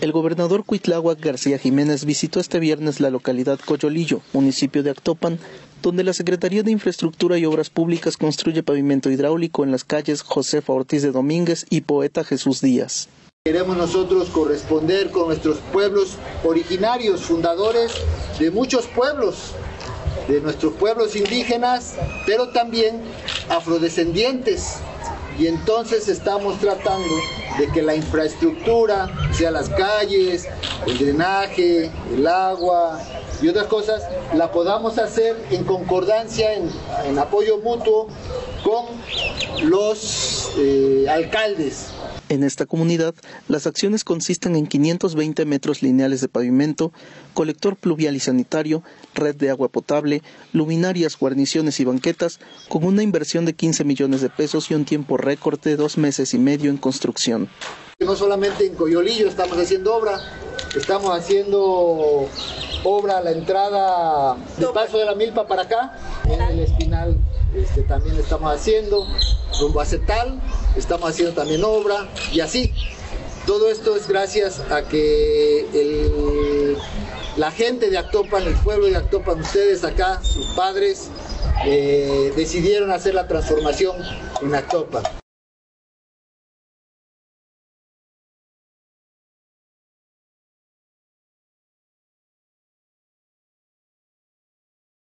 El gobernador Cuitláhuac García Jiménez visitó este viernes la localidad Coyolillo, municipio de Actopan, donde la Secretaría de Infraestructura y Obras Públicas construye pavimento hidráulico en las calles Josefa Ortiz de Domínguez y Poeta Jesús Díaz. Queremos nosotros corresponder con nuestros pueblos originarios, fundadores de muchos pueblos, de nuestros pueblos indígenas, pero también afrodescendientes. Y entonces estamos tratando de que la infraestructura, sea las calles, el drenaje, el agua y otras cosas, la podamos hacer en concordancia, en, apoyo mutuo con los eh, alcaldes en esta comunidad, las acciones consisten en 520 metros lineales de pavimento, colector pluvial y sanitario, red de agua potable, luminarias, guarniciones y banquetas, con una inversión de 15 millones de pesos y un tiempo récord de dos meses y medio en construcción. No solamente en Coyolillo estamos haciendo obra, estamos haciendo obra la entrada del paso de la milpa para acá, en el espinal este, también estamos haciendo, rumbo a Cetal, estamos haciendo también obra y así. Todo esto es gracias a que la gente de Actopan, el pueblo de Actopan, ustedes acá, sus padres, eh, decidieron hacer la transformación en Actopan.